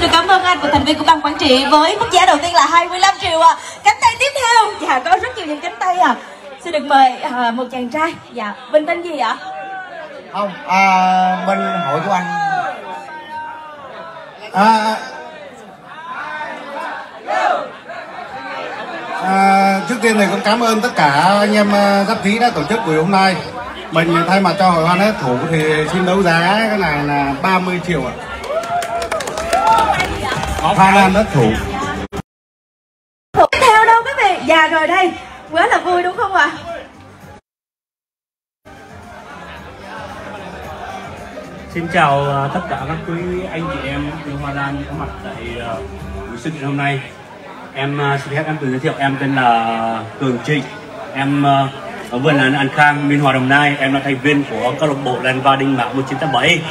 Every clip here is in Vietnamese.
xin được cảm ơn anh và thành viên của ban quản trị với mức giá đầu tiên là 25 triệu ạ. À. Cánh tay tiếp theo, dạ có rất nhiều những cánh tay à. Xin được mời à, một chàng trai. Dạ, Vinh tên gì ạ? Không, à, Minh hội của anh. À, à, trước tiên thì cũng cảm ơn tất cả anh em à, giáp thí đã tổ chức buổi hôm nay mình thay mặt cho hội hoa nét thủ thì xin đấu giá cái này là 30 triệu ạ hoa lan đất thủ tiếp theo đâu quý vị già rồi đây quá là vui đúng không ạ Xin chào à, tất cả các quý anh chị em yêu Hoa Lan có mặt tại à, buổi sự kiện hôm nay. Em à, xin phép em tự giới thiệu em tên là Cường Trịnh. Em ở vườn là An Khang, Biên Hòa Đồng Nai. Em là thành viên của câu lạc bộ Lan Va Đinh Mạo 1987.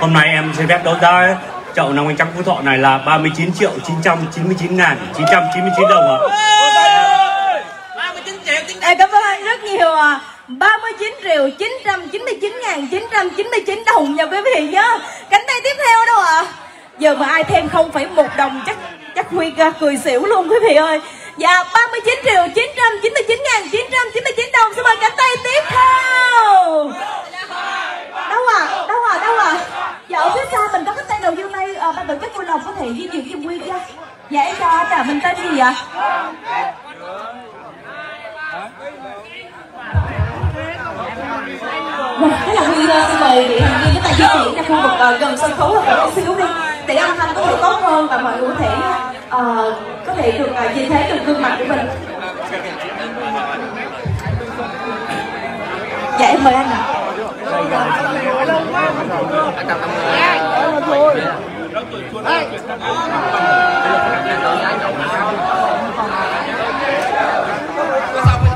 Hôm nay em xin phép đấu giá chậu năm cánh trắng phú thọ này là 39 triệu 999 ngàn 999 đồng ạ. 39 triệu. Em cảm ơn anh rất nhiều ạ. À. 39 triệu 999 ngàn 999 đồng nha quý vị nhá Cánh tay tiếp theo đâu ạ à? Giờ mà ai thêm không phải một đồng chắc chắc Huy cười xỉu luôn quý vị ơi Dạ 39 triệu 999 ngàn 999 đồng Xin mời cánh tay tiếp theo Đâu à, đâu à, đâu à Dạ ở phía xa mình có cái tên đầu dương đây à, ờ, Ban tổ chức vui lòng có thể di chuyển giùm quy cho Dạ em chào anh ạ, mình tên gì ạ thế là Huy xin mời vị thành viên chúng ta di chuyển ra khu vực uh, gần sân khấu hơn một xíu đi để âm thanh có thể tốt hơn và mọi người có thể uh, có thể được uh, nhìn thấy được gương mặt của mình. Dạ em mời anh ạ. à.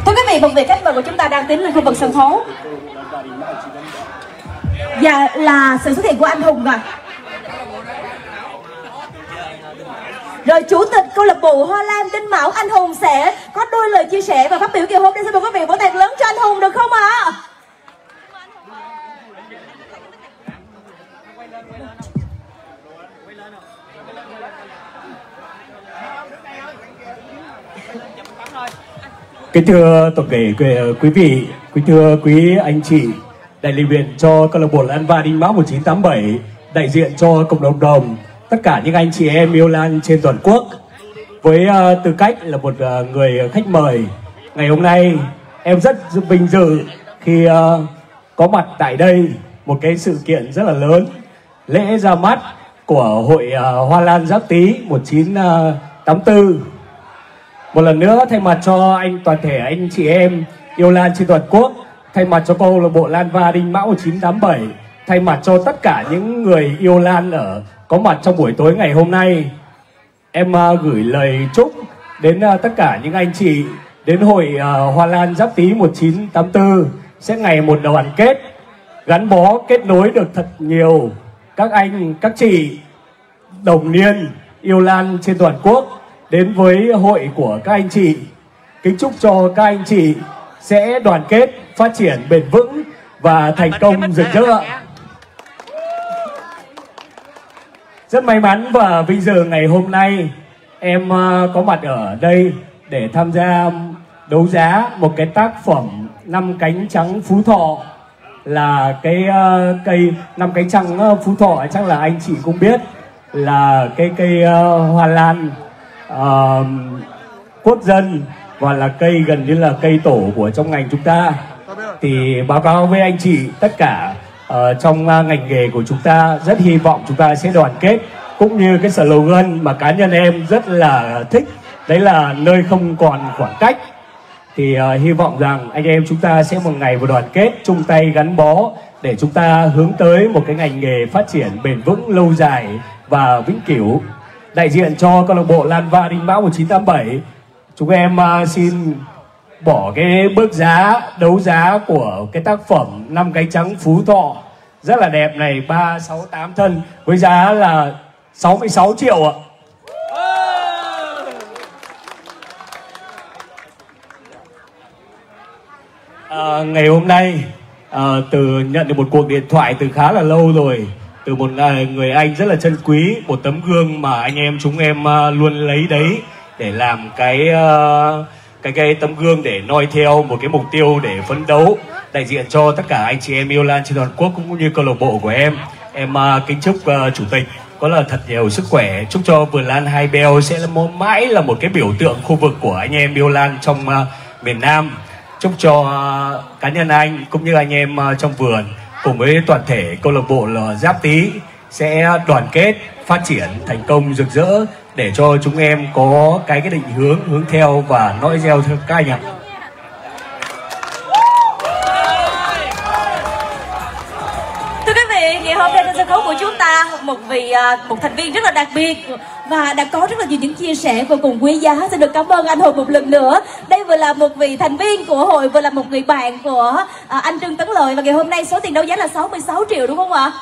Thưa quý vị, một vị khách mời của chúng ta đang tiến lên khu vực sân khấu. Dạ là sự xuất hiện của anh Hùng rồi Rồi chủ tịch câu lạc bộ Hoa Lam Đinh Mão anh Hùng sẽ có đôi lời chia sẻ và phát biểu kỳ hôm nay xin mời quý vị vỗ tay lớn cho anh Hùng được không ạ? À? Kính thưa toàn thể ờ, quý vị, quý thưa quý anh chị đại lý viện cho câu lạc bộ Lan Va Đinh Mão 1987, đại diện cho cộng đồng đồng, tất cả những anh chị em yêu Lan trên toàn quốc. Với uh, tư cách là một uh, người khách mời, ngày hôm nay em rất vinh dự khi uh, có mặt tại đây một cái sự kiện rất là lớn, lễ ra mắt của hội uh, Hoa Lan Giáp Tý 1984. Một lần nữa thay mặt cho anh toàn thể anh chị em yêu Lan trên toàn quốc thay mặt cho câu lạc bộ Lan Va Đinh Mão 987 thay mặt cho tất cả những người yêu Lan ở có mặt trong buổi tối ngày hôm nay em uh, gửi lời chúc đến uh, tất cả những anh chị đến hội uh, Hoa Lan Giáp Tý 1984 sẽ ngày một đoàn kết gắn bó kết nối được thật nhiều các anh các chị đồng niên yêu Lan trên toàn quốc đến với hội của các anh chị. Kính chúc cho các anh chị sẽ đoàn kết, phát triển bền vững và thành công rực rỡ. Rất may mắn và vinh dự ngày hôm nay em ờ, có mặt ở đây để tham gia đấu giá một cái tác phẩm năm cánh trắng phú thọ. Là cái uh, cây năm cánh trắng uh, phú thọ chắc là anh chị cũng biết là cái cây uh, hoa lan uh, quốc dân và là cây gần như là cây tổ của trong ngành chúng ta. Thì báo cáo với anh chị tất cả uh, trong uh, ngành nghề của chúng ta rất hy vọng chúng ta sẽ đoàn kết. Cũng như cái slogan mà cá nhân em rất là thích đấy là nơi không còn khoảng cách thì uh, hy vọng rằng anh em chúng ta sẽ một ngày vừa đoàn kết chung tay gắn bó để chúng ta hướng tới một cái ngành nghề phát triển bền vững lâu dài và vĩnh cửu đại diện cho câu lạc bộ Lan Va Đình Mão 1987 chúng em uh, xin bỏ cái bước giá đấu giá của cái tác phẩm năm cái trắng phú thọ. Rất là đẹp này ba sáu tám thân với giá là 66 triệu ạ. À, ngày hôm nay à, từ nhận được một cuộc điện thoại từ khá là lâu rồi từ một à, người anh rất là chân quý một tấm gương mà anh em chúng em à, luôn lấy đấy để làm cái à, cái cái tấm gương để noi theo một cái mục tiêu để phấn đấu, đại diện cho tất cả anh chị em yêu lan trên toàn quốc cũng như câu lạc bộ của em. Em kính chúc chủ tịch có là thật nhiều sức khỏe. Chúc cho vườn lan hai beo sẽ là mãi là một cái biểu tượng khu vực của anh em yêu lan trong miền nam. Chúc cho cá nhân anh cũng như anh em trong vườn cùng với toàn thể câu lạc bộ là giáp tý sẽ đoàn kết, phát triển, thành công, rực rỡ để cho chúng em có cái cái định hướng hướng theo và nói gieo theo các anh ạ. Một vị à, một thành viên rất là đặc biệt và đã có rất là nhiều những chia sẻ vô cùng quý giá. Xin được cảm ơn anh Hùng một lần nữa. Đây vừa là một vị thành viên của hội, vừa là một người bạn của à, anh Trương Tấn Lợi. Và ngày hôm nay số tiền đấu giá là 66 triệu đúng không ạ?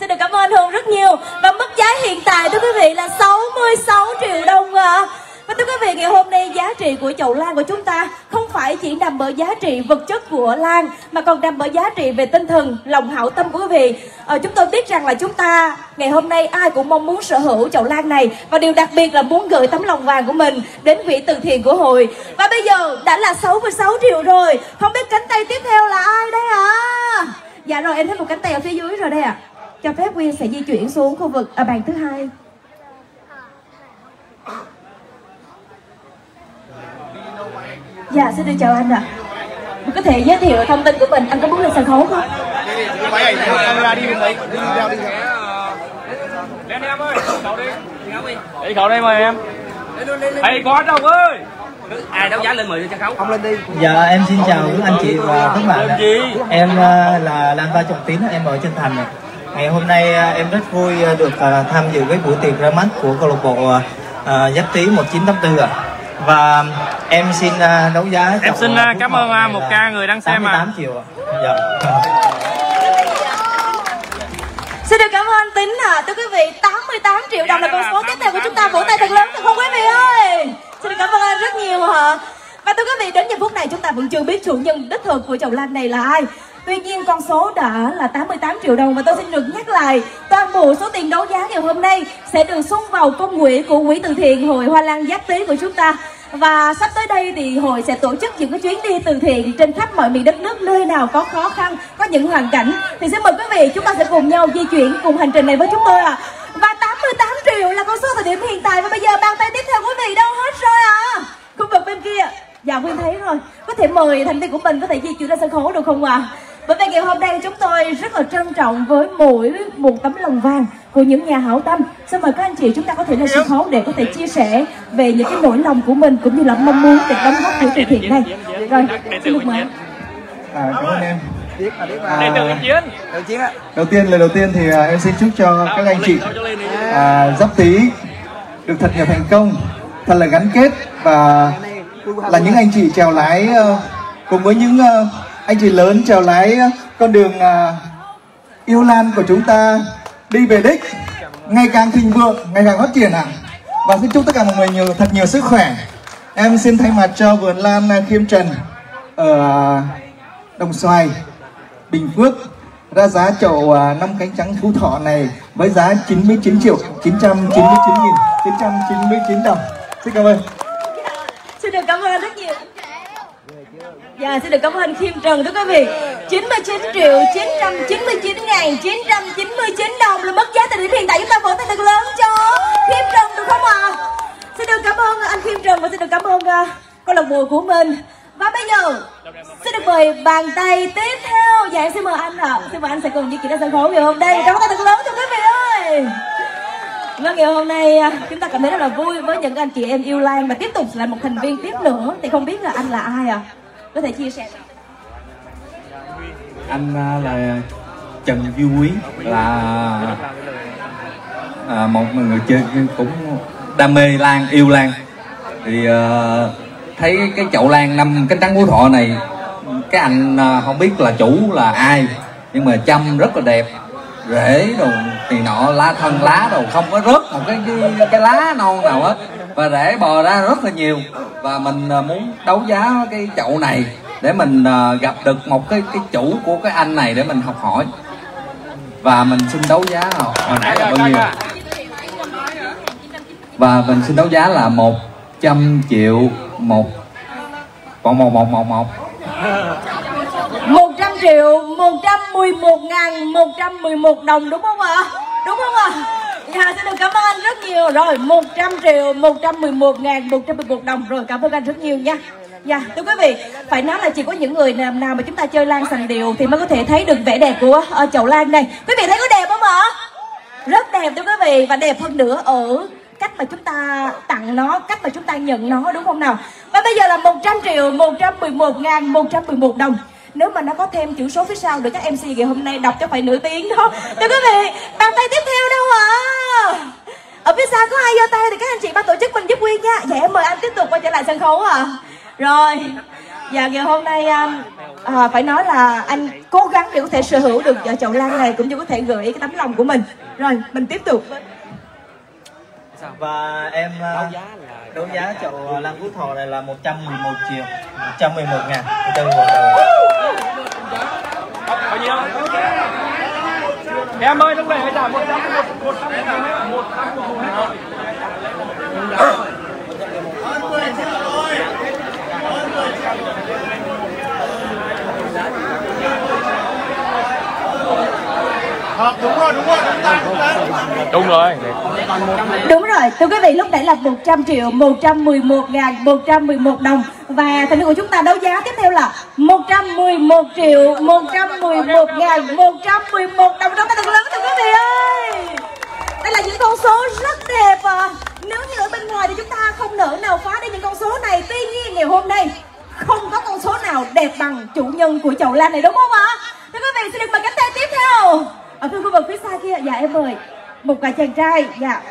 Xin được cảm ơn anh Hùng rất nhiều. Và mức giá hiện tại, thưa quý vị, là 66 triệu đồng ạ và thưa quý vị, ngày hôm nay giá trị của chậu lan của chúng ta không phải chỉ nằm ở giá trị vật chất của lan mà còn nằm ở giá trị về tinh thần, lòng hảo tâm của quý vị. Ờ, chúng tôi biết rằng là chúng ta ngày hôm nay ai cũng mong muốn sở hữu chậu lan này và điều đặc biệt là muốn gửi tấm lòng vàng của mình đến quỹ từ thiện của hội. Và bây giờ đã là 66 triệu rồi, không biết cánh tay tiếp theo là ai đây ạ? À? Dạ rồi em thấy một cánh tay ở phía dưới rồi đây ạ. À. Cho phép Quyên sẽ di chuyển xuống khu vực ở bàn thứ hai. Dạ, xin được chào anh ạ. Mình có thể giới thiệu thông tin của mình, anh có muốn lên sân khấu không? camera đi đấy, đi theo đi. Lên em ơi, cậu đi. Đi cậu đây mời em. Thầy có đâu ơi. Ai đấu giá lên mời cho khấu. Không lên đi. Dạ em xin chào quý anh chị và các bạn. Em uh, là Lan Ba Trọng Tín, em ở trên thành. Ngày hôm nay uh, em rất vui uh, được tham dự cái buổi tiệc ra mắt của câu lạc bộ Giáp Tý 1984 ạ. Và em xin đấu giá Em xin cảm ơn một ca người đang xem mà. 88 triệu ạ. Dạ. Xin được cảm ơn Tính ạ. À. Thưa quý vị, 88 triệu đồng là con số tiếp theo của chúng ta. Vỗ tay thật lớn được không quý vị ơi? Xin được cảm ơn anh rất nhiều ạ. Và thưa quý vị, đến giờ phút này chúng ta vẫn chưa biết chủ nhân đích thực của chậu lan này là ai. Tuy nhiên con số đã là 88 triệu đồng và tôi xin được nhắc lại toàn bộ số tiền đấu giá ngày hôm nay sẽ được xung vào công quỹ của quỹ từ thiện Hội Hoa Lan Giáp Tý của chúng ta. Và sắp tới đây thì hội sẽ tổ chức những cái chuyến đi từ thiện trên khắp mọi miền đất nước nơi nào có khó khăn, có những hoàn cảnh thì xin mời quý vị chúng ta sẽ cùng nhau di chuyển cùng hành trình này với chúng tôi ạ. À. Và 88 triệu là con số thời điểm hiện tại và bây giờ bàn tay tiếp theo quý vị đâu hết rồi ạ? À? Khu vực bên kia. Dạ nguyên thấy rồi. Có thể mời thành viên của mình có thể di chuyển ra sân khấu được không ạ? À? Và tại ngày hôm nay chúng tôi rất là trân trọng với mỗi một tấm lòng vàng của những nhà hảo tâm. Xin mời các anh chị chúng ta có thể lên sân khấu để có thể chia sẻ về những cái nỗi lòng của mình cũng như là mong muốn được đóng góp của từ thiện này. Rồi, xin được mời. À, cảm ơn em. À, đầu tiên lời đầu tiên thì à, em xin chúc cho các anh chị à, giáp tý được thật nhiều thành công thật là gắn kết và là những anh chị trèo lái uh, cùng với những uh, anh chị lớn trèo lái ờ, con đường ờ, yêu lan của chúng ta đi về đích. Ngày càng thịnh vượng, ngày càng phát triển ạ. À. và xin chúc tất cả mọi người nhiều, thật nhiều sức khỏe. Em xin thay mặt cho vườn lan ờ, khiêm trần ở đồng xoài, bình phước, ra giá chậu năm cánh trắng phú thọ này với giá 99 triệu 999 nghìn 999 đồng. Xin cảm ơn. Xin được cảm ơn rất nhiều. Dạ, xin được cảm ơn Khiêm Trần thưa quý vị 99 triệu 999 ngàn 999 đồng là mức giá thời điểm hiện tại chúng ta vỗ tay thật lớn cho Khiêm Trần được không ạ? À? Xin được cảm ơn anh Khiêm Trần và xin được cảm ơn uh, câu lạc bộ của mình Và bây giờ xin được mời bàn tay tiếp theo Dạ em xin mời anh ạ à. Xin mời anh sẽ cùng di chuyển ra sân khấu ngày hôm nay Cảm ơn thật lớn cho quý vị ơi Vâng, ngày hôm nay à, chúng ta cảm thấy rất là vui với những anh chị em yêu Lan và tiếp tục là một thành viên tiếp nữa thì không biết là anh là ai à? Có thể chia sẻ anh à, là Trần Duy Quý là à, một người chơi cũng đam mê lan yêu lan. Thì à, thấy cái chậu lan năm cái trắng phú thọ này cái anh à, không biết là chủ là ai nhưng mà chăm rất là đẹp rễ đồ thì nọ lá thân lá đồ không có rớt một cái cái, cái lá non nào hết và rễ bò ra rất là nhiều và mình à, muốn đấu giá cái chậu này để mình à, gặp được một cái cái chủ của cái anh này để mình học hỏi và mình xin đấu giá hồi, hồi nãy là bao nhiêu và mình xin đấu giá là 100 triệu một một một một một một 100 triệu 111 ngàn 111 đồng đúng không ạ? Đúng không ạ? Dạ xin được cảm ơn anh rất nhiều. Rồi 100 triệu 111 ngàn 111 đồng. Rồi cảm ơn anh rất nhiều nha. Dạ thưa quý vị Phải nói là chỉ có những người nào, nào mà chúng ta chơi lan sành điệu Thì mới có thể thấy được vẻ đẹp của uh, chậu lan này. Quý vị thấy có đẹp không ạ? Rất đẹp thưa quý vị. Và đẹp hơn nữa ở cách mà chúng ta tặng nó, cách mà chúng ta nhận nó đúng không nào? Và bây giờ là 100 triệu 111 ngàn 111 đồng nếu mà nó có thêm chữ số phía sau được các MC ngày hôm nay đọc cho phải nửa tiếng đó Thưa quý vị, bàn tay tiếp theo đâu ạ? À? Ở phía sau có ai giơ tay thì các anh chị ban tổ chức mình giúp Quyên nha Dạ em mời anh tiếp tục quay trở lại sân khấu à Rồi Dạ ngày hôm nay um, à, phải nói là anh cố gắng để có thể sở hữu được chậu lan này cũng như có thể gửi cái tấm lòng của mình Rồi mình tiếp tục và em đấu giá chậu lan phú thọ này là 111 triệu 111 ngàn từ một đầu bao nhiêu? Em ơi lúc này hãy trả một trăm một một trăm một trăm một đúng rồi đúng rồi đúng rồi. Đúng rồi, thưa quý vị, lúc nãy là 100 triệu 111 ngàn 111 đồng. Và thành của chúng ta đấu giá tiếp theo là 111 triệu 111 ngàn 111 đồng. Trong tay thật lớn thưa quý vị ơi. Đây là những con số rất đẹp à. Nếu như ở bên ngoài thì chúng ta không nỡ nào phá đi những con số này. Tuy nhiên ngày hôm nay không có con số nào đẹp bằng chủ nhân của chậu lan này đúng không ạ? Thưa quý vị, xin được mời cánh tay tiếp theo ở phía khu vực phía xa kia, dạ em mời một cả chàng trai. Dạ.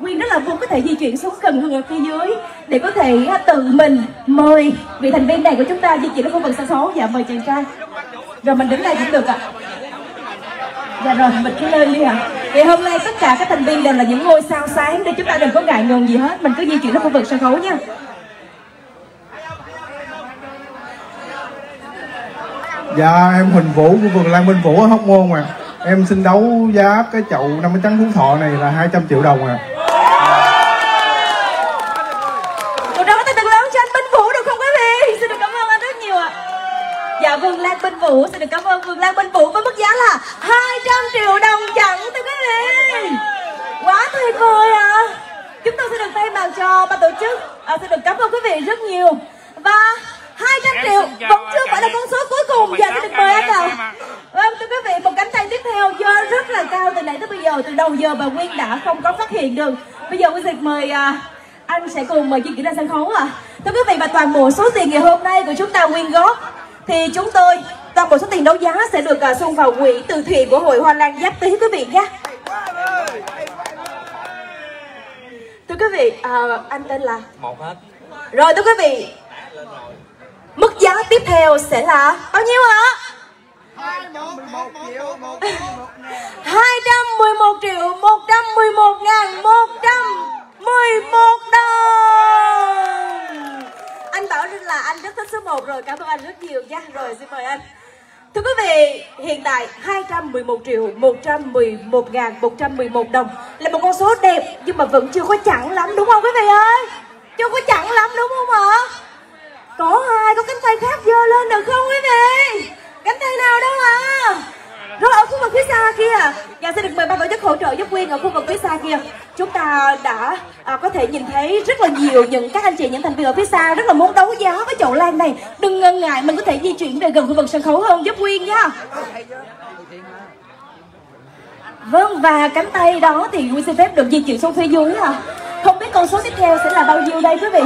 Quyên rất là muốn có thể di chuyển xuống gần hơn ở phía dưới để có thể à, tự mình mời vị thành viên này của chúng ta di chuyển đến khu vực sân khấu. Dạ mời chàng trai. Rồi mình đứng đây cũng được ạ. Dạ rồi mình cứ lên đi ạ. À. thì hôm nay tất cả các thành viên đều là những ngôi sao sáng để chúng ta đừng có ngại ngùng gì hết. Mình cứ di chuyển đến khu vực sân khấu nha. Dạ em Huỳnh Vũ của vườn Lan Minh Vũ ở Hóc Môn mà Em xin đấu giá cái chậu 50 trắng phú thọ này là 200 triệu đồng à Một tràng tay thật lớn cho anh Minh Vũ được không quý vị? Xin được cảm ơn anh rất nhiều ạ. Dạ vương Lan Minh Vũ xin được cảm ơn vương Lan Minh Vũ với mức giá là 200 triệu đồng chẳng thưa quý vị. Quá tuyệt vời ạ. À. Chúng tôi sẽ được thay mặt cho ban tổ chức à, xin được cảm ơn quý vị rất nhiều. Và 200 triệu vẫn chưa phải là con số cuối cùng. Giờ dạ, xin được mời anh nào. vâng thưa quý vị một cánh tay tiếp theo do rất là cao từ nãy tới bây giờ từ đầu giờ bà Nguyên đã không có phát hiện được. Bây giờ Nguyên xin mời à, anh sẽ cùng mời chị kỹ ra sân khấu à thưa quý vị và toàn bộ số tiền ngày hôm nay của chúng ta nguyên góp thì chúng tôi toàn bộ số tiền đấu giá sẽ được uh, xung vào quỹ từ thiện của hội hoa lan giáp tý quý vị nhé. Thưa quý vị uh, anh tên là? Một hết. Rồi thưa quý vị Mức giá tiếp theo sẽ là bao nhiêu ạ? 211 triệu 211 triệu 111 ngàn 111 đồng Anh bảo là anh rất thích số 1 rồi Cảm ơn anh rất nhiều nha Rồi xin mời anh Thưa quý vị, hiện tại 211 triệu 111 ngàn 111 đồng Là một con số đẹp nhưng mà vẫn chưa có chẵn lắm đúng không quý vị ơi? Chưa có chẵn lắm đúng không ạ? Có ai có cánh tay khác dơ lên được không quý vị? Cánh tay nào đâu à? Rồi ở khu vực phía xa kia Nhà sẽ được mời ban tổ chức hỗ trợ giúp Quyên ở khu vực phía xa kia. Chúng ta đã à, có thể nhìn thấy rất là nhiều những các anh chị, những thành viên ở phía xa Rất là muốn đấu giá với chậu lan này. Đừng ngần ngại, mình có thể di chuyển về gần khu vực sân khấu hơn giúp Quyên nha. Vâng, và cánh tay đó thì Quyên xin phép được di chuyển xuống phía dưới à Không biết con số tiếp theo sẽ là bao nhiêu đây quý vị?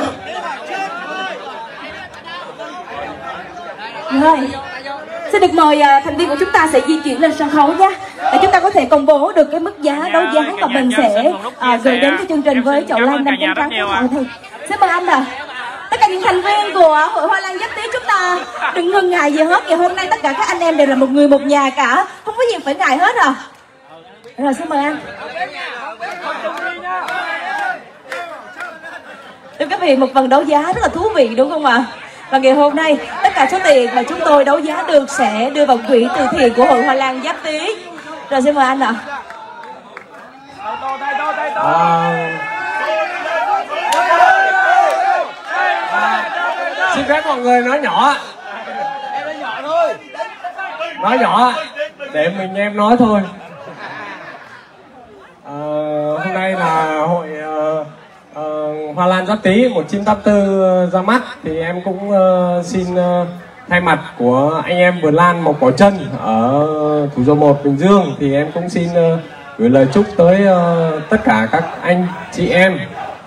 Rồi Xin được mời uh, thành viên của chúng ta sẽ di chuyển lên sân khấu nhé. Để chúng ta có thể công bố được cái mức giá đấu giá mà mình sẽ uh, gửi đến cho chương trình với chậu lan năm trắng. Trắng thì Xin mời anh ạ. Tất cả những thành viên của Hội Hoa Lan Giáp Tý chúng ta đừng ngần ngại gì hết. Ngày hôm nay tất cả các anh em đều là một người một nhà cả. Không có gì phải ngại hết à. Rồi xin mời anh. Thưa quý vị, một phần đấu giá rất là thú vị đúng không ạ? Và ngày hôm nay, tất cả số tiền mà chúng tôi đấu giá được sẽ đưa vào quỹ từ thiện của Hội Hoa Lan Giáp Tý. rồi xin mời anh ạ. À, xin phép mọi người nói nhỏ. Nói nhỏ để mình em nói thôi. À, hôm nay là hội uh, uh, Hoa Lan Giáp Tý 1984 ra mắt thì em cũng uh, xin uh, thay mặt của anh em Vườn Lan Mộc Cỏ Chân ở thủ dầu một Bình Dương thì em cũng xin uh, gửi lời chúc tới uh, tất cả các anh chị em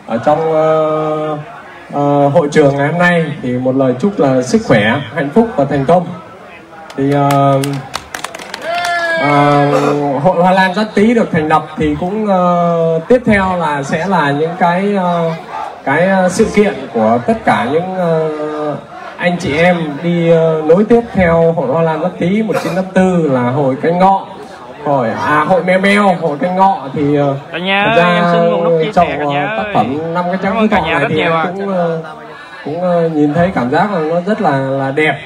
ở trong uh, uh, hội trường ngày hôm nay thì một lời chúc là sức khỏe, hạnh phúc và thành công. Thì uh, uh, hội Hoa Lan rất tí được thành lập thì cũng uh, tiếp theo là sẽ là những cái uh, cái sự kiện của tất cả những uh, anh chị em đi uh, nối tiếp theo hội Hoa Lan rất tí 1954 là hội cánh ngọ. Hội à hội meo meo hội cánh ngọ thì cả nhà ra em xin một nút chia sẻ cả nhà tác phẩm năm cái trắng cả nhà này thì em à. cũng cũng nhìn thấy cảm giác là nó rất là là đẹp.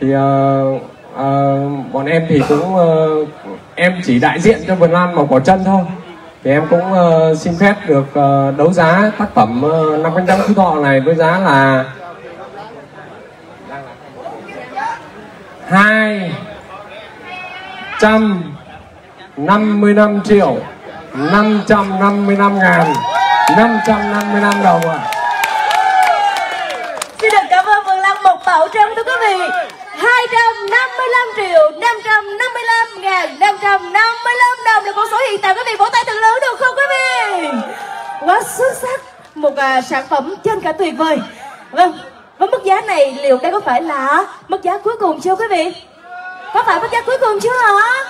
Thì uh, uh, bọn em thì cũng uh, em chỉ đại diện cho vườn lan màu cỏ chân thôi thì em cũng uh, xin phép được uh, đấu giá tác phẩm uh, năm cánh trắng phú thọ này với giá là hai trăm năm mươi năm triệu năm trăm năm mươi năm ngàn năm trăm năm mươi năm đồng ạ. Xin được cảm ơn Vườn Lan Mộc Bảo Trân thưa quý vị. 255 triệu 555 ngàn 555 đồng là con số hiện tại. Quý vị vỗ tay thật lớn được không quý vị? Quá xuất sắc. Một à, sản phẩm trên cả tuyệt vời. Vâng Với mức giá này liệu đây có phải là mức giá cuối cùng chưa quý vị? Có phải mức giá cuối cùng chưa hả?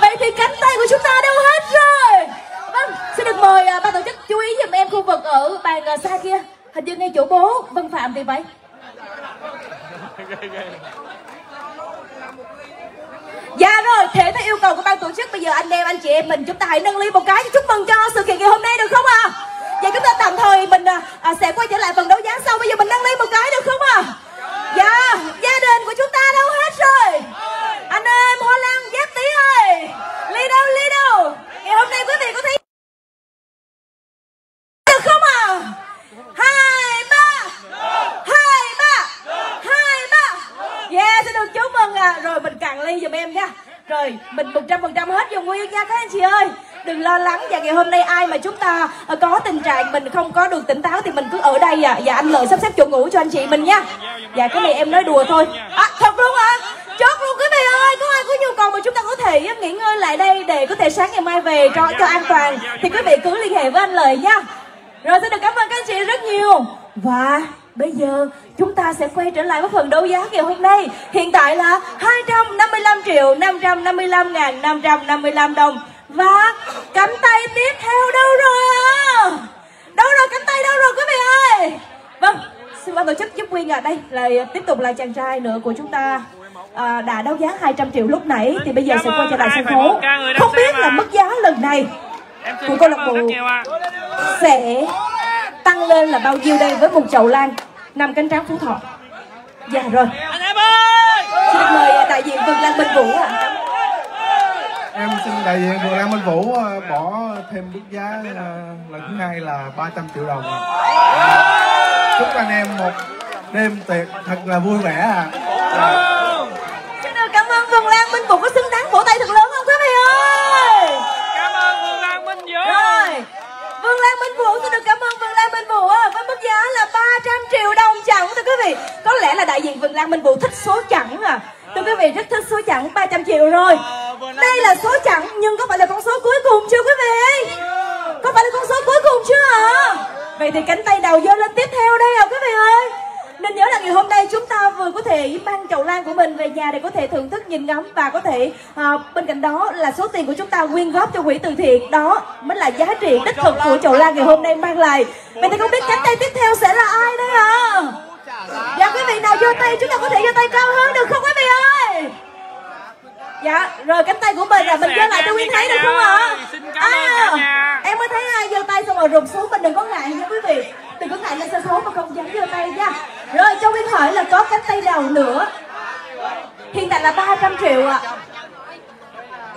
Vậy thì cánh tay của chúng ta đâu hết rồi. Vâng Xin được mời à, ban tổ chức chú ý giùm em khu vực ở bàn à, xa kia. Hình như ngay chỗ bố Vân Phạm thì vậy Dạ rồi, thế tới yêu cầu của ban tổ chức Bây giờ anh em, anh chị em mình Chúng ta hãy nâng ly một cái chúc mừng cho sự kiện ngày hôm nay được không ạ à? Vậy chúng ta tạm thời mình à, à sẽ quay trở lại phần đấu giá sau Bây giờ mình nâng ly một cái được không ạ à? Dạ, gia đình của chúng ta đâu hết rồi Anh em Hoa Lan, Giáp Tí ơi Ly đâu, ly đâu Ngày hôm nay quý vị có thấy được không ạ à? hai ba hai ba hai ba yeah xin được chúc mừng à rồi mình cạn ly giùm em nha rồi mình một trăm phần trăm hết dùng nguyên nha các anh chị ơi. Đừng lo lắng, và ngày hôm nay ai mà chúng ta ờ, có tình trạng mình không có được tỉnh táo thì mình cứ ở đây à. Và anh lợi sắp xếp chỗ ngủ cho anh chị mình nha. Dạ cái này em nói đùa thôi. À thật luôn hả? Chốt luôn quý vị ơi, có ai có nhu cầu mà chúng ta có thể ờ, nghỉ ngơi lại đây để có thể sáng ngày mai về cho cho an toàn, thì quý vị cứ liên hệ với anh lợi nha. Rồi, xin được cảm ơn các anh chị rất nhiều. Và bây giờ chúng ta sẽ quay trở lại với phần đấu giá ngày hôm nay. Hiện tại là 255 triệu 555 ngàn 555 đồng. Và cánh tay tiếp theo đâu rồi à? Đâu rồi cánh tay đâu rồi quý vị ơi? Vâng xin ban tổ chức giúp Quyên à đây là tiếp tục là chàng trai nữa của chúng ta. À, đã đấu giá 200 triệu lúc nãy thì bây giờ sẽ quay trở lại sân khấu. không biết là mức giá lần này của câu lạc bộ sẽ tăng lên là bao nhiêu đây với một chậu lan năm cánh trắng phú thọ. Dạ rồi. Anh em ơi! Xin được mời à, đại diện vườn lan minh vũ ạ. Em xin đại diện vườn lan minh vũ ờ, bỏ thêm mức giá ờ, lần thứ hai là 300 triệu đồng À, chúc anh em một đêm tiệc thật là vui vẻ à. xin được cảm ơn vườn lan minh vũ có xứng đáng vỗ tay thật lớn không quý vị ơi? Cảm ơn Vương Lan Minh Vũ. Rồi. Vương Lan Minh Vũ xin được cảm ơn Vương Lan Minh Vũ với mức giá là 300 đồng chẵn thưa quý vị. Có lẽ là đại diện Vương Lan Minh Vũ thích số chẵn à. Thưa quý vị rất thích số chẵn 300 triệu rồi. Đây là số chẵn nhưng có phải là con số cuối cùng chưa quý vị? Có phải là con số cuối cùng chưa ạ? Vậy thì cánh tay đầu dơ lên tiếp theo đây ạ quý vị ơi. Nên nhớ là ngày hôm nay chúng ta vừa có thể mang chậu lan của mình về nhà để có thể thưởng thức nhìn ngắm và có thể à, bên cạnh đó là số tiền của chúng ta quyên góp cho quỹ từ thiện. Đó mới là giá trị đích thực của chậu lan ngày hôm nay mang lại. Vậy thì không biết cánh tay tiếp theo sẽ là ai đây ạ dạ quý vị nào giơ tay chúng ta có thể giơ tay cao hơn được không quý vị ơi? Dạ rồi cánh tay của mình là mình giơ lại cho quyên thấy được không ạ? À, em mới thấy ai giơ tay xong rồi rụt xuống mình đừng có ngại nha quý vị. Đừng có ngại lên sân khấu mà không dám giơ tay nha. Rồi cho quyên hỏi là có cánh tay nào nữa? Hiện tại là 300 triệu ạ.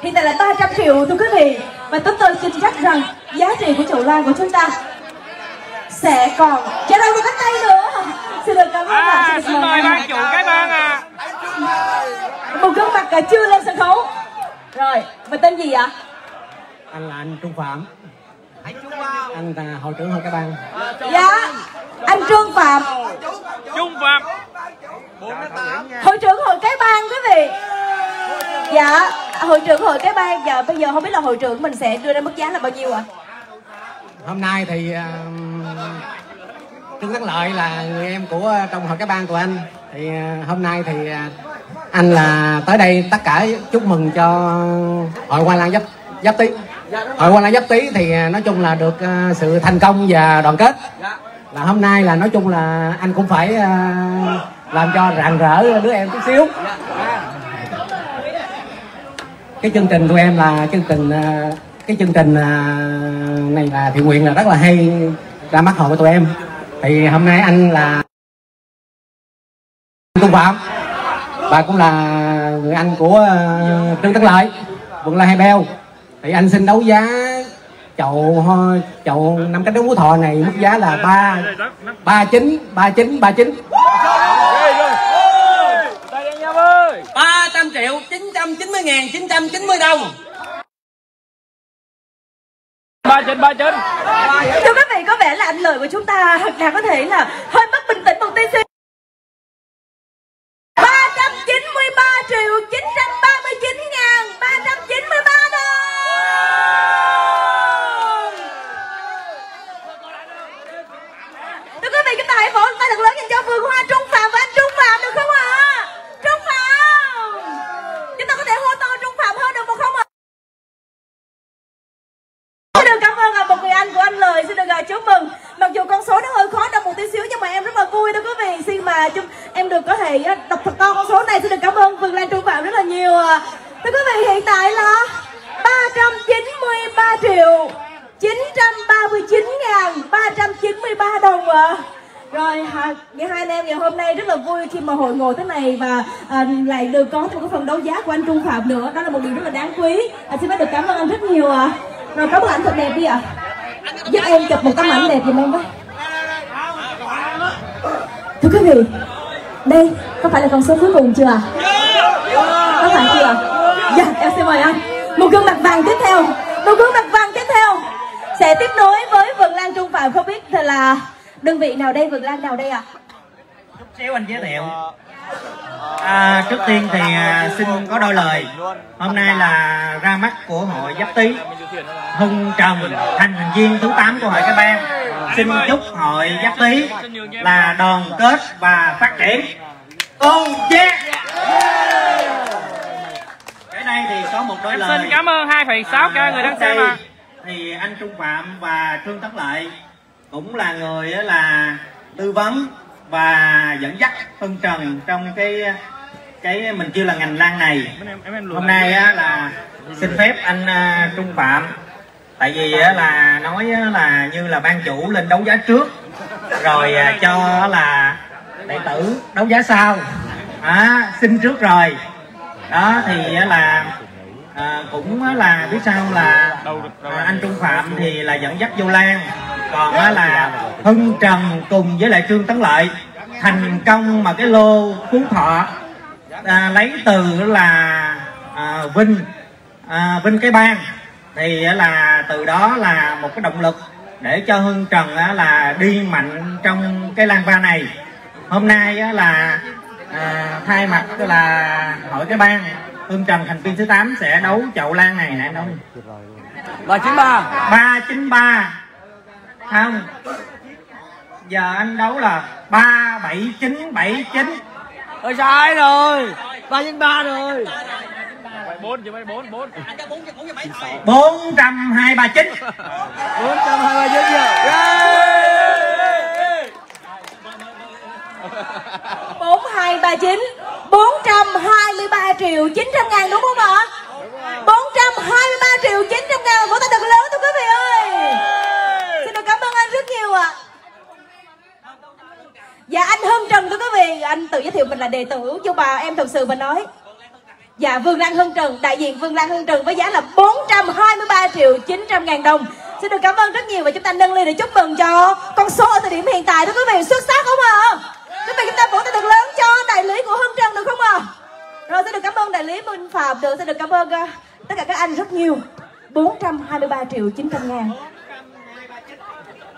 Hiện tại là 300 triệu thưa quý vị. Và chúng tôi tin chắc rằng giá trị của chậu lan của chúng ta sẽ còn. Trở lại một cánh tay nữa xin được cảm ơn bạn. à, xin mời ban chủ cái ban à một gương mặt chưa lên sân khấu. Rồi và tên gì ạ? Anh là anh Trung Phạm. Anh là hội trưởng hội cái ban dạ anh Trương Phạm. Trung Phạm hội trưởng hội cái ban quý vị. Dạ hội trưởng hội cái ban dạ bây giờ không biết là hội trưởng mình sẽ đưa ra mức giá là bao nhiêu ạ? Hôm nay thì uh, Trương Tấn Lợi là người em của ờ, trong hội cái ban của anh. Thì ờ, hôm nay thì ờ, anh là tới đây tất cả chúc mừng cho hội hoa lan giáp giáp tý. Hội hoa lan giáp tý thì nói chung là được sự thành công và đoàn kết. Là hôm nay là nói chung là anh cũng phải làm cho rạng rỡ đứa em chút xíu. Cái chương trình của em là chương trình cái chương trình này là thiện nguyện là rất là hay ra mắt hội của tụi em thì hôm nay anh là Trung Phạm. Và cũng là người anh của ờ, Trương Tấn Lợi. Quận La Hai Beo. Thì anh xin đấu giá chậu chậu năm cánh đấu phú thọ này mức giá là ba ba chín ba chín ba chín. Ba trăm triệu chín trăm chín mươi ngàn chín trăm chín mươi đồng ba chân ba chân thưa quý vị, có vẻ là anh lời của chúng ta thật là có thể là hơi mất bình tĩnh một tí xíu. 393 triệu 939 Lời chúc mừng. Mặc dù con số nó hơi khó đọc một tí xíu Nhưng mà em rất là vui đó quý vị. Xin mà chúng em được có thể đọc thật to con số này. Xin được cảm ơn Vườn Lan Trung Phạm rất là nhiều Thưa quý vị hiện tại là 393 triệu 939 ngàn 393 đồng ạ. Rồi ngày hai anh em ngày hôm nay rất là vui khi mà hội ngồi thế này và à, lại được có một cái phần đấu giá của anh Trung Phạm nữa. Đó là một điều rất là đáng quý. À, xin phép được cảm ơn anh rất nhiều ạ. À. rồi có bức ảnh thật đẹp đi ạ. à giúp em chụp một tấm ảnh đẹp giùm em với. Thưa quý vị, đây có phải là con số cuối cùng chưa ạ? Có phải chưa ạ? Dạ em xin mời anh. Một gương mặt vàng tiếp theo. Một gương mặt vàng tiếp theo. Sẽ tiếp nối với vườn lan trung phạm. Không biết là đơn vị nào đây? Vườn lan nào đây ạ? À? chút xíu anh giới thiệu à, trước tiên thì à, xin có đôi lời. Hôm nay là ra mắt của hội giáp tý. Hưng trầm thành viên thứ 8 của hội cái ban xin chúc hội giáp tý là đoàn kết và phát triển. Con yeah cái đây thì có một đôi lời. xin cảm ơn 2,6 ca người đang xem à thì anh Trung Phạm và Trương Tấn Lợi cũng là người là tư vấn và dẫn dắt phân trần trong cái cái mình kêu là ngành lan này. Hôm nay á, là xin phép anh uh, Trung Phạm. Tại vì á, là nói á, là như là ban chủ lên đấu giá trước rồi uh, cho là đệ tử đấu giá sau. À, xin trước rồi. Đó thì á, là à, cũng là biết sao là à, anh Trung Phạm thì là dẫn dắt vô Lan còn á, là Hưng Trần cùng với lại Trương Tấn Lợi. Thành công mà cái lô Phú Thọ à, lấy từ là à, Vinh à, Vinh cái bang. Thì là từ đó là một cái động lực để cho Hưng Trần á, là đi mạnh trong cái lan va này. Hôm nay á, là à, thay mặt là hội cái bang Hương Trần thành viên thứ 8 sẽ đấu chậu lan này nè đâu 393 393 không. Giờ anh đấu là 37979 Ôi sai rồi. 393 rồi. 4 chứ mấy 4 4 40239 429 giờ. Bốn hai ba chín. Bốn trăm hai mươi ba triệu chín trăm ngàn đúng không ạ? Bốn trăm hai mươi ba triệu chín trăm ngàn vỗ tay thật lớn thưa quý vị ơi ạ? Dạ anh Hưng Trần thưa quý vị anh tự giới thiệu mình là đệ tử chứ bà em thật sự mà nói. Dạ Vương Lan Hưng Trần, đại diện Vương Lan Hưng Trần với giá là 423 triệu 900 ngàn đồng. Xin được cảm ơn rất nhiều và chúng ta nâng ly để chúc mừng cho con số ở thời điểm hiện tại đó quý vị xuất sắc không ạ? Quý vị chúng ta vỗ tay thật lớn cho đại lý của Hưng Trần được không ạ? Rồi xin được cảm ơn đại lý Minh Phạm được xin được cảm ơn uh, tất cả các anh rất nhiều. 423 triệu 900 ngàn.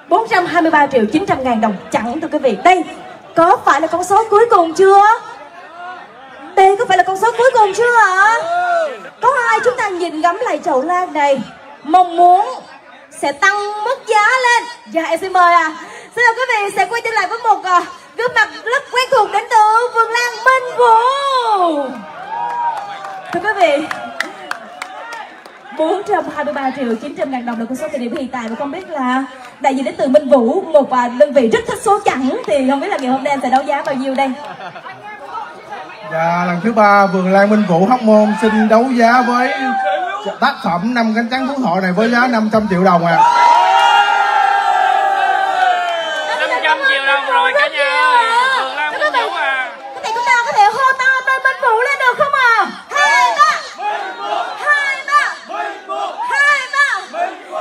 423 triệu 900 ngàn đồng chẳng thưa quý vị Đây có phải là con số cuối cùng chưa? Đây có phải là con số cuối cùng chưa ạ? Có ai chúng ta nhìn ngắm lại chậu lan này Mong muốn sẽ tăng mức giá lên Dạ em xin mời à Xin chào quý vị sẽ quay trở lại với một uh, gương mặt rất quen thuộc đến từ Vườn Lan Minh Vũ Thưa quý vị 423 triệu 900 ngàn đồng là con số thời điểm hiện tại và không biết là đại diện đến từ Minh Vũ một à, đơn vị rất thích số chẵn thì không biết là ngày hôm nay em sẽ đấu giá bao nhiêu đây Dạ, lần thứ ba Vườn Lan Minh Vũ Hóc Môn xin đấu giá với tác phẩm năm cánh trắng phú thọ này với giá 500 triệu đồng à. 500 triệu đồng rồi cả nhà ơi Vườn Lan Minh Vũ à Cái này chúng ta có thể hô to tên Minh Vũ lên được không à? Hai ba Hai ba Hai ba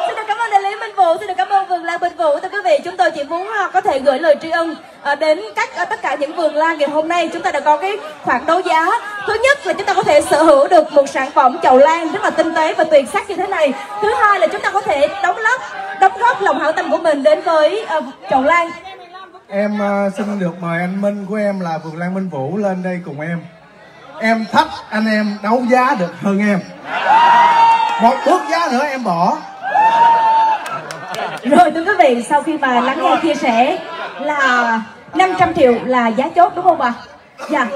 Xin được cảm ơn đại lý Minh Vũ, xin được cảm ơn Vườn Lan Minh Vũ Thưa quý vị, chúng tôi chỉ muốn à, có thể gửi lời tri ân à, đến các à, tất cả những vườn lan ngày hôm nay chúng ta đã có cái khoản đấu giá thứ nhất là chúng ta có thể sở hữu được một sản phẩm chậu lan rất là tinh tế và tuyệt sắc như thế này thứ hai là chúng ta có thể đóng lót đóng góp lòng hảo tâm của mình đến với uh, chậu lan Em uh, xin được mời anh Minh của em là Vườn Lan Minh Vũ lên đây cùng em. Em thách anh em đấu giá được hơn em. Một bước giá nữa em bỏ. Rồi thưa quý vị, sau khi mà lắng nghe chia sẻ là 500 triệu là giá chốt đúng không ạ? Dạ.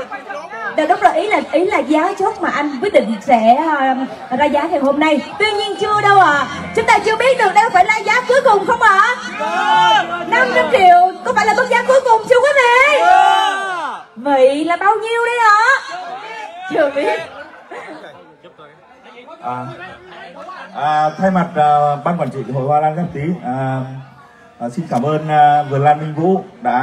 Dạ đúng rồi, ý là ý là giá chốt mà anh quyết định sẽ uh, ra giá ngày hôm nay. Tuy nhiên chưa đâu ạ. À. Chúng ta chưa biết được đây phải là giá cuối cùng không ạ? À? 500 triệu có phải là mức giá cuối cùng chưa quý vị? Vậy là bao nhiêu đấy ạ? Chưa biết. À, à, thay mặt à, ban quản trị hội hoa lan giáp tý à, à, xin cảm ơn à, vườn lan minh vũ đã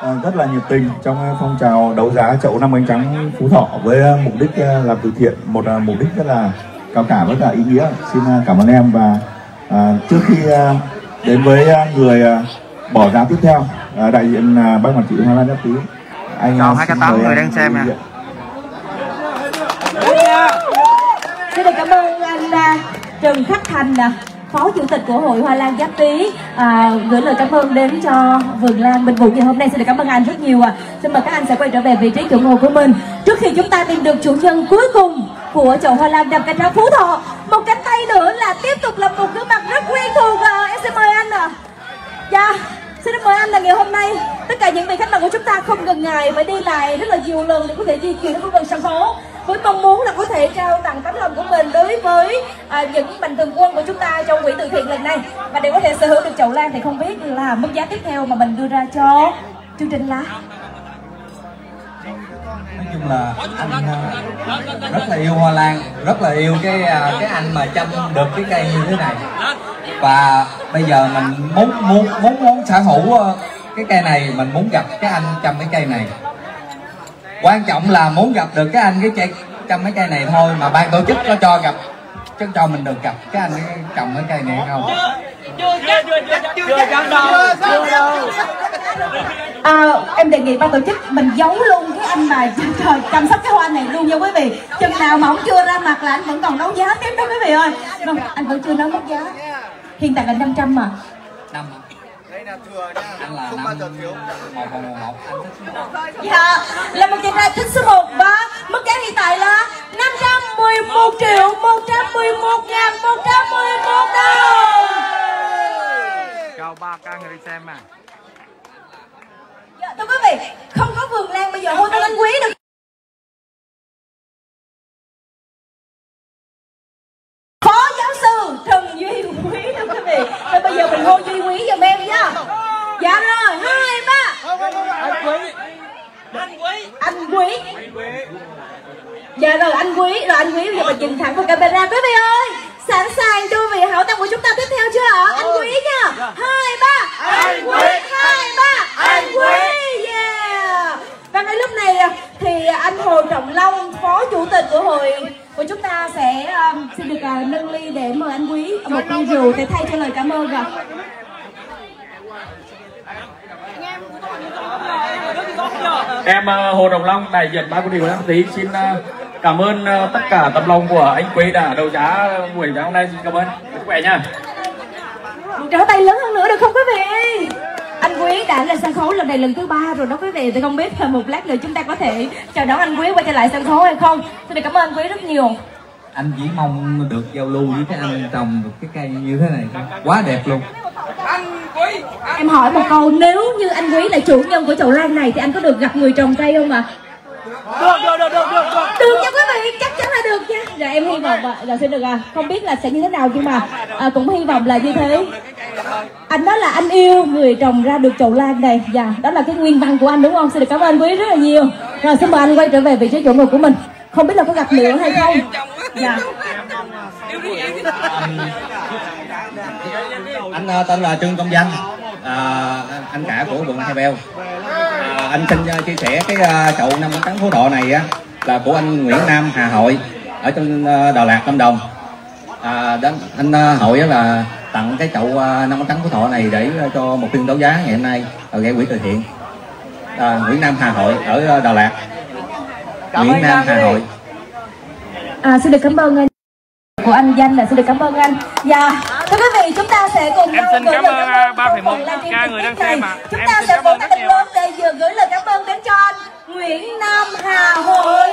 à, rất là nhiệt tình trong phong trào đấu giá chậu năm bánh trắng phú thọ với à, mục đích à, làm từ thiện một à, mục đích rất là cao cả rất là ý nghĩa xin à, cảm ơn em và à, trước khi à, đến với à, người à, bỏ giá tiếp theo à, đại diện à, ban quản trị hoa lan giáp tý anh Chào à, hai xin cái tám mời người anh đang xem nè. diện. Xin được cảm ơn anh à, Trần Khắc Thành nè Phó Chủ tịch của Hội Hoa Lan Giáp Tý à, gửi lời cảm ơn đến cho Vườn Lan Bình Vũ ngày hôm nay xin được cảm ơn anh rất nhiều ạ. À. Xin mời các anh sẽ quay trở về vị trí chủ ngồi của mình. Trước khi chúng ta tìm được chủ nhân cuối cùng của chậu hoa lan đầm cánh trắng Phú Thọ, một cánh tay nữa là tiếp tục là một gương mặt rất quen thuộc à. Em xin mời anh ạ. À. Dạ. Xin mời anh là ngày hôm nay tất cả những vị khách mời của chúng ta không ngần ngại phải đi lại rất là nhiều lần để có thể di chuyển đến khu vực sân khấu với mong muốn là có thể trao tặng tấm lòng của mình đối với à, những mạnh thường quân của chúng ta trong quỹ từ thiện lần này. Và để có thể sở hữu được chậu lan thì không biết là mức giá tiếp theo mà mình đưa ra cho chương trình là? Nói chung là anh à, rất là yêu hoa lan rất là yêu cái à, cái anh mà chăm được cái cây như thế này. Và bây giờ mình muốn muốn muốn muốn sở hữu ờ, cái cây này mình muốn gặp cái anh chăm cái cây này quan trọng là muốn gặp được cái anh cái cây chăm cái cây này thôi mà ban tổ chức có cho gặp chứ cho mình được gặp cái anh cái trồng cái cây này không? À, em đề nghị ban tổ chức mình giấu luôn cái anh mà trời, chăm sóc cái hoa này luôn nha quý vị. Chừng nào mà ông chưa ra mặt là anh vẫn còn đấu giá tiếp đó quý vị ơi. Vâng anh vẫn chưa nói mức giá. Hiện tại là 500 mà năm anh là năm một một một một. Anh thích số một Dạ, là một chàng trai thích số 1 và mức giá hiện tại là 511 triệu 111 ngàn 111 đồng. Chào ba ca người đi xem à. Dạ, thưa quý vị, không có vườn lan bây giờ hô tên anh quý được Phó giáo sư Trần Duy Quý thưa quý vị Thôi bây giờ mình hô Duy Quý giùm em nhá Dạ rồi, hai ba Anh Quý Anh Quý Anh Quý Dạ rồi anh Quý, rồi anh Quý bây giờ mình nhìn thẳng vào camera quý vị ơi Sẵn sàng cho quý vị hảo tâm của chúng ta tiếp theo chưa ạ? Anh Quý nha Hai ba Anh Quý Hai ba Anh Quý Yeah Và ngay lúc này thì anh Hồ Trọng Long Phó Chủ tịch của rượu để thay cho lời cảm ơn ạ em uh, Hồ Đồng Long đại diện ban quản lý của Nam Tí xin uh, cảm ơn uh, tất cả tấm lòng của anh Quý đã đấu giá buổi sáng hôm nay. Xin cảm ơn. Sức khỏe nha. Một tràng tay lớn hơn nữa được không quý vị? Anh quý đã lên sân khấu lần này lần thứ ba rồi đó quý vị. Thì không biết là một lát nữa chúng ta có thể chào đón anh quý quay trở lại sân khấu hay không. Xin được cảm ơn anh quý rất nhiều. Anh chỉ mong được giao lưu với cái anh trồng được cái cây như thế này. Thôi. quá đẹp luôn em hỏi một câu nếu như anh quý là chủ nhân của chậu lan này thì anh có được gặp người trồng cây không ạ? Được được được được được được. Được nha quý vị chắc chắn là được nha. Dạ em hy vọng ạ. Dạ xin được à không biết là sẽ như thế nào nhưng mà à, cũng hy vọng là như thế. Anh nói là anh yêu người trồng ra được chậu lan này. Dạ đó là cái nguyên văn của anh đúng không? Xin được cảm ơn quý rất là nhiều. Rồi xin mời anh quay trở về vị trí chỗ ngồi của mình. Không biết là có gặp nữa hay không? Dạ anh ờ, tên là trương công danh. À, anh cả của vườn hai beo à, anh xin ờ, chia sẻ cái ờ, chậu năm tấn phú thọ này á là của anh nguyễn nam hà hội ở trên ờ, đà lạt lâm đồng. À, đến anh ờ, hội là tặng cái chậu ờ, năm tấn phú thọ này để cho một phiên đấu giá ngày hôm nay ở gây quỹ từ thiện. À, nguyễn nam hà hội ở ờ, đà lạt. Nguyễn nam hà hội. À, xin được cảm ơn anh. Của anh danh là xin được cảm ơn anh. Dạ thưa quý vị chúng ta sẽ cùng Em xin cảm ơn, cảm à, ơn 3,1 trong phần livestream ca trực người tiếp đang xem ạ. chúng Em ta xin sẽ rất thật nhiều. lớn để vừa gửi lời cảm ơn đến cho anh Nguyễn Nam Hà Hội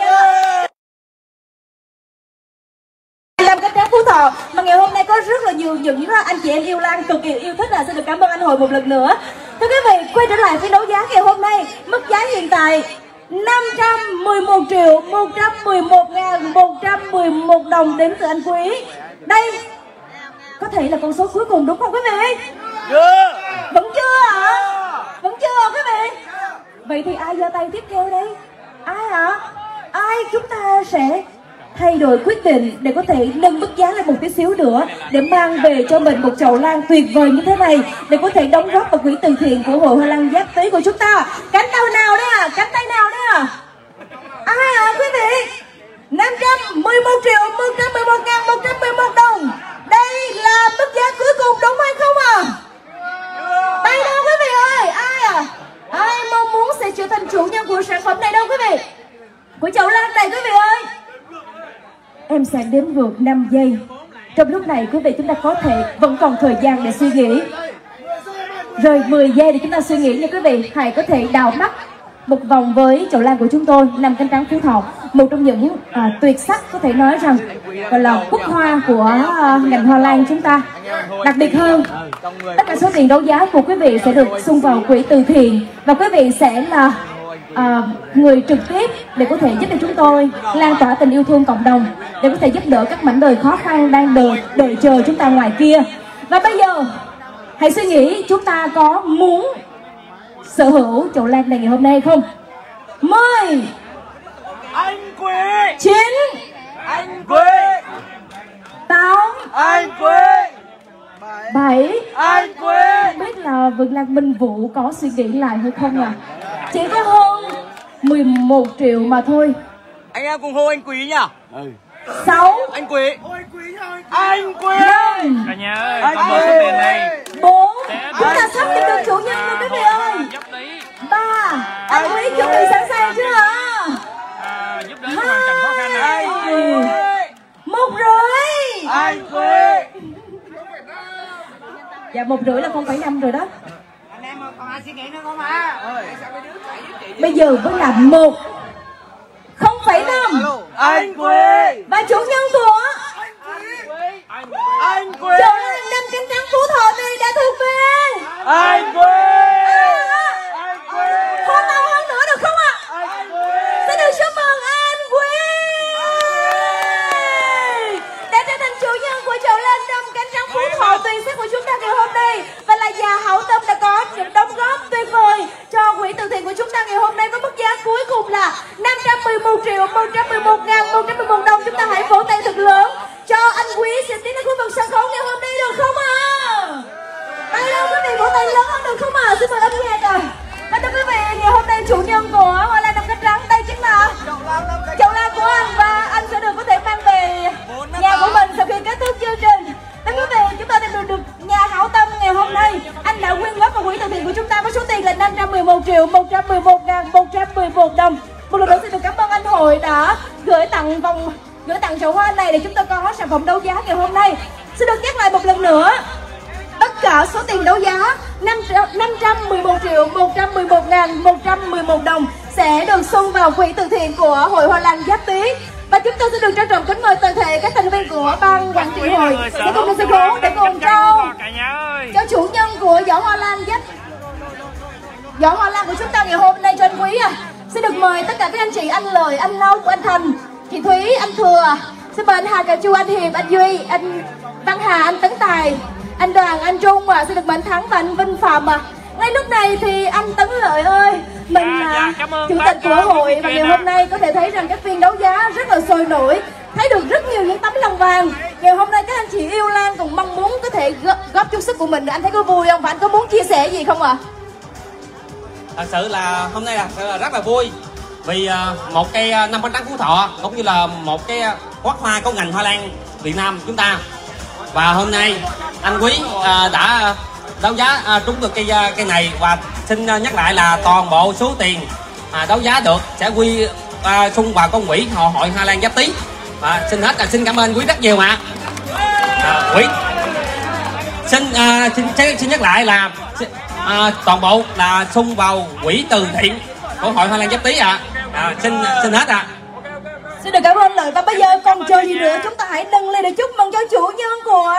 làm cái tráng phú thọ mà ngày hôm nay có rất là nhiều những anh chị em yêu lan cực kỳ yêu thích là xin được cảm ơn anh hồi một lần nữa thưa quý vị quay trở lại phiên đấu giá ngày hôm nay mức giá hiện tại 511 triệu 111 ngàn 111 đồng đến từ anh Quý đây có thể là con số cuối cùng đúng không quý vị? Vẫn chưa hả vẫn chưa hả quý vị? Vậy thì ai giơ tay tiếp theo đây? Ai hả ai? Chúng ta sẽ thay đổi quyết định để có thể nâng mức giá lên một tí xíu nữa để mang về cho mình một chậu lan tuyệt vời như thế này để có thể đóng góp vào quỹ từ thiện của hội hoa lan giáp tý của chúng ta. Cánh tay nào đấy à cánh tay nào đấy à ai hả quý vị 511 triệu 111 ngàn 111 đồng. Đây là mức giá cuối cùng, đúng hay không à Đây đâu quý vị ơi. Ai à? Ai mong muốn sẽ trở thành chủ nhân của sản phẩm này đâu, quý vị? Của chậu lan này, quý vị ơi. Em sẽ đếm ngược 5 giây. Trong lúc này, quý vị chúng ta có thể vẫn còn thời gian để suy nghĩ. Rồi 10 giây để chúng ta suy nghĩ nha, quý vị. Hãy có thể đào mắt một vòng với chậu lan của chúng tôi nằm cánh trắng phú thọ. Một trong những à, tuyệt sắc có thể nói rằng gọi là quốc hoa của à, ngành hoa lan chúng ta. Đặc biệt hơn tất cả số tiền đấu giá của quý vị sẽ được xung vào quỹ từ thiện và quý vị sẽ là à, người trực tiếp để có thể giúp cho chúng tôi lan tỏa tình yêu thương cộng đồng để có thể giúp đỡ các mảnh đời khó khăn đang đợi đợi chờ chúng ta ngoài kia. Và bây giờ hãy suy nghĩ chúng ta có muốn sở hữu chậu lan này ngày hôm nay không? Mười anh quý chín anh quý tám anh quý bảy. Anh quý biết là Vượng Lan Minh Vũ có suy nghĩ lại hay không à chỉ có hơn 11 triệu mà thôi. Anh em cùng hô anh quý nhá sáu. Anh quý anh quý năm. Cả nhà ơi Anh ơi. tiền này. Bốn. Chúng ta sắp nhận được chủ nhân rồi quý vị ơi anh quý chuẩn bị sẵn sàng chưa? Hả à, giúp đỡ hoàn cảnh khó khăn này. Hai một rưỡi. Anh quý dạ một rưỡi là không phải năm rồi đó. Bây giờ mới là một. Không phải năm. Anh quý và chủ nhân của anh quý chậu lan năm cánh trắng phú thọ này đã thuộc về. Anh quý anh quý hô to hơn nữa được không ạ anh quý xin được chúc mừng anh quý đã trở thành chủ nhân của chậu lan năm cánh trắng phú thọ của chúng ta ngày hôm nay. Và là nhà hảo tâm đã có những đóng góp tuyệt vời cho quỹ từ thiện của chúng ta ngày hôm nay với mức giá cuối cùng là 511 triệu 111 ngàn 111 đồng. Chúng ta hãy vỗ tay thật lớn cho anh quý sẽ tiến đến khu vực sân khấu ngày hôm nay được không ạ? Tay đâu quý vị vỗ tay lớn hơn được không ạ? Xin mời âm nhạc ạ. Và thưa quý vị, ngày hôm nay chủ nhân của 111 ngàn 111 đồng sẽ được xung vào quỹ từ thiện của Hội Hoa Lan Giáp Tý và chúng tôi xin được trân trọng kính mời toàn thể các thành viên của ban quản trị hội sẽ cùng lên sân khấu để cùng trao cho chủ nhân của giỏ hoa lan giáp. Giỏ hoa lan của chúng ta ngày hôm nay cho anh quý à. Xin được mời tất cả các anh chị anh lợi anh long anh thành chị thúy anh thừa xin mời anh hà cà chu anh hiệp anh duy anh văn hà anh tấn tài anh đoàn anh trung à. Xin được mời anh thắng và anh vinh phạm à này thì anh tấn lợi ơi mình là chủ tịch của hội và ngày hôm nay có thể thấy rằng các phiên đấu giá rất là sôi nổi thấy được rất nhiều những tấm lòng vàng. Ngày hôm nay các anh chị yêu lan cũng mong muốn có thể góp, chút sức của mình. Anh thấy có vui không? Và anh có muốn chia sẻ gì không ạ? À? thật sự là hôm nay là rất là vui vì một cây năm bánh trắng phú thọ cũng như là một cái quát hoa của ngành hoa lan việt nam chúng ta. Và hôm nay anh quý đã đấu giá à, trúng được cây à, cây này và xin à, nhắc lại là toàn bộ số tiền đấu giá được sẽ quy xung vào con quỹ hội hội hoa lan giáp tý và xin hết là xin cảm ơn quý rất nhiều ạ à, quý xin, à, xin xin nhắc lại là à, toàn bộ là xung vào quỹ từ thiện của hội hoa lan giáp tý ạ à. à, xin xin hết ạ à. xin được cảm ơn lời và bây giờ còn chờ gì nữa chúng ta hãy nâng lên để chúc mừng cho chủ nhân của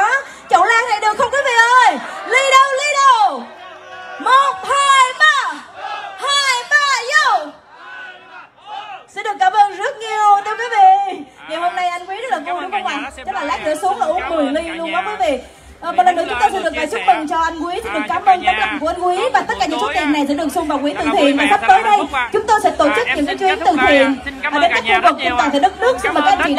chậu lan này được không quý vị ơi? Ly đâu ly đâu? Một hai ba. Hai ba vô. Xin được cảm ơn rất nhiều thưa quý vị. Ngày hôm nay anh quý rất là vui đúng không ạ? chắc là lát nữa xuống là uống 10 ly luôn đó quý vị. À, một lần nữa chúng ta xin được chúc mừng cho anh quý xin được cảm ơn tấm lòng của anh quý và tất cả những số tiền này sẽ được xung vào quỹ từ thiện. và sắp tới đây chúng tôi sẽ tổ chức những cái chuyến từ thiện ở đến các khu vực trên toàn thể đất nước. Xin mời các anh chị